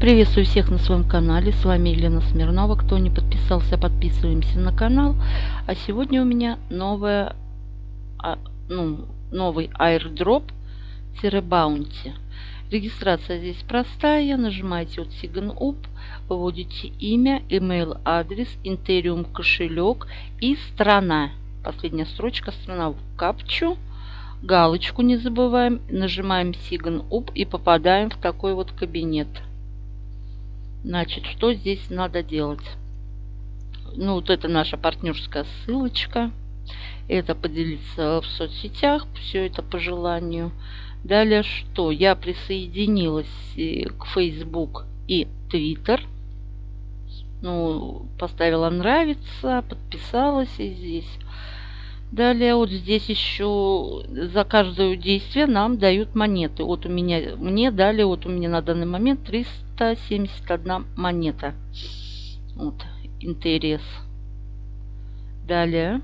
Приветствую всех на своем канале. С вами Елена Смирнова. Кто не подписался, подписываемся на канал. А сегодня у меня новая, а, ну, новый airdrop-bounty. Регистрация здесь простая. Нажимаете вот Sign Up, вводите имя, email адрес, Ethereum кошелек и страна. Последняя строчка страна. Капчу галочку не забываем, нажимаем Sign Up и попадаем в такой вот кабинет. Значит, что здесь надо делать? Ну, вот это наша партнерская ссылочка. Это поделиться в соцсетях, все это по желанию. Далее что? Я присоединилась э, к Facebook и Twitter. Ну, поставила нравится, подписалась и здесь. Далее вот здесь еще за каждое действие нам дают монеты. Вот у меня, мне дали, вот у меня на данный момент 371 монета. Вот, интерес. Далее,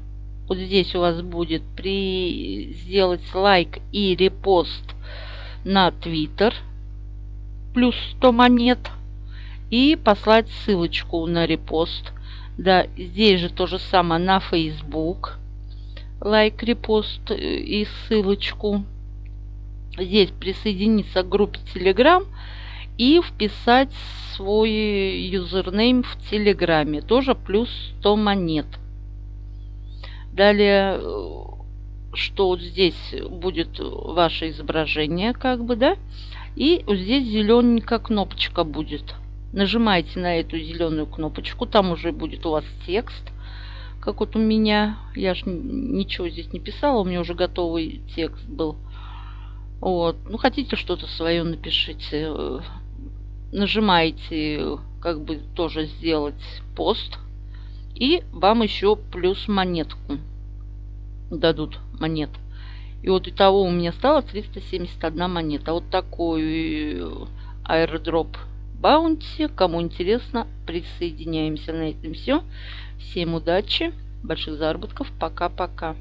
вот здесь у вас будет при сделать лайк и репост на Twitter плюс 100 монет и послать ссылочку на репост. Да, здесь же то же самое на Facebook лайк, репост э, и ссылочку. Здесь присоединиться к группе Telegram и вписать свой юзернейм в Телеграме. Тоже плюс 100 монет. Далее, э, что вот здесь будет ваше изображение, как бы, да? И вот здесь зелененькая кнопочка будет. Нажимаете на эту зеленую кнопочку, там уже будет у вас текст как вот у меня. Я ж ничего здесь не писала, у меня уже готовый текст был. Вот. Ну, хотите что-то свое напишите. Нажимаете, как бы тоже сделать пост. И вам еще плюс монетку дадут монет. И вот и того у меня стало 371 монета. Вот такой аэродроп баунти. Кому интересно, присоединяемся. На этом все. Всем удачи, больших заработков. Пока-пока.